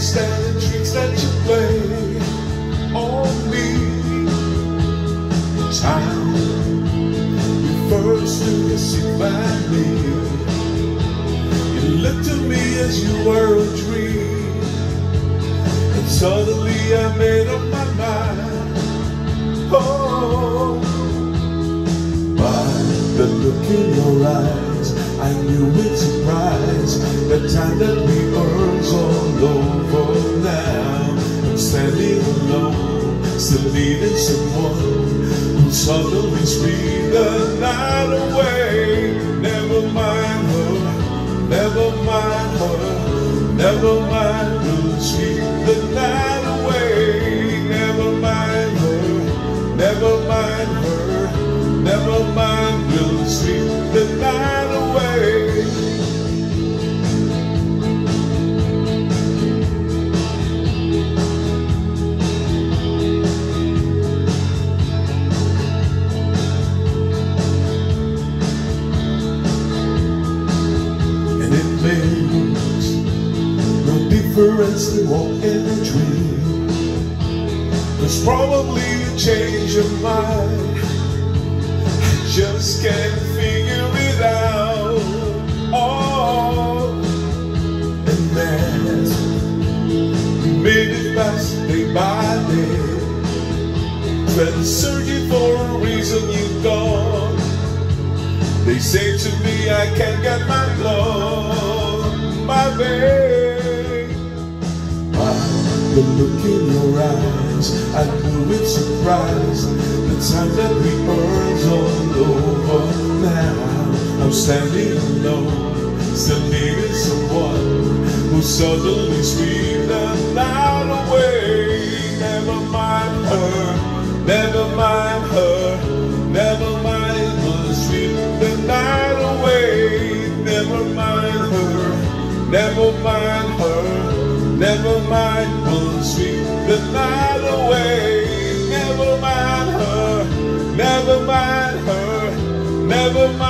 can't the tricks that you play on me. Time, you first took a seat by me. You looked at me as you were a dream. And suddenly I made up my mind. Oh, by the look in your eyes, I knew it. Alone, still needing someone who suddenly sweep the night away. Never mind her, never mind her, never mind who'll sweep the night away. Never mind her, never mind her, never mind will sweep the night away. Difference walk in a dream. There's probably a change of mind. I just can't figure it out. Oh, and that minute past day by day. Been searching for a reason you've gone. They say to me I can't get my love, my babe. The look in your eyes, I knew with surprise the time that we burned all over now. I'm standing alone, still needing someone who suddenly sweep the night away. Never mind her, never mind her, never mind will sweep the night away. Never mind her, never mind her, never mind sweep the night away. Never mind her, never mind her, never mind